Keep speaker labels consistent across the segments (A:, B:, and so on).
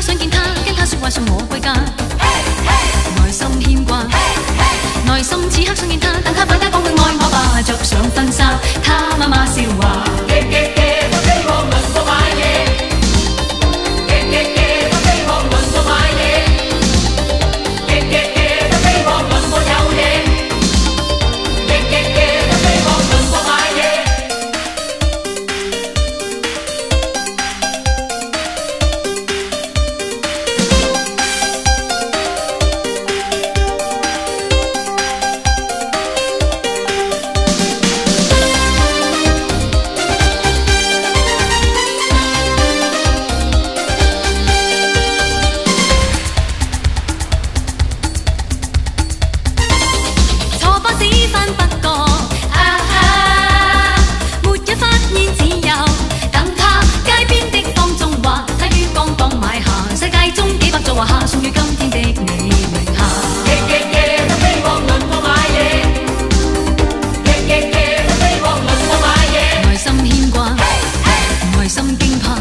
A: 想见他，心惊怕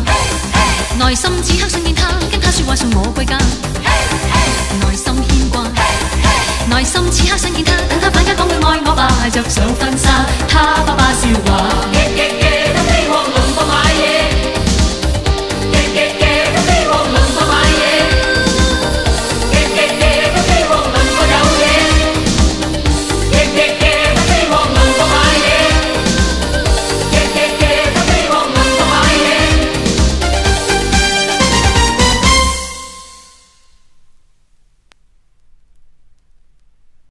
A: 内心此刻想见他，跟他说话送我归家。内心牵挂，内心此刻想见他，等他返家讲句爱我吧，着上婚纱，他爸爸笑话。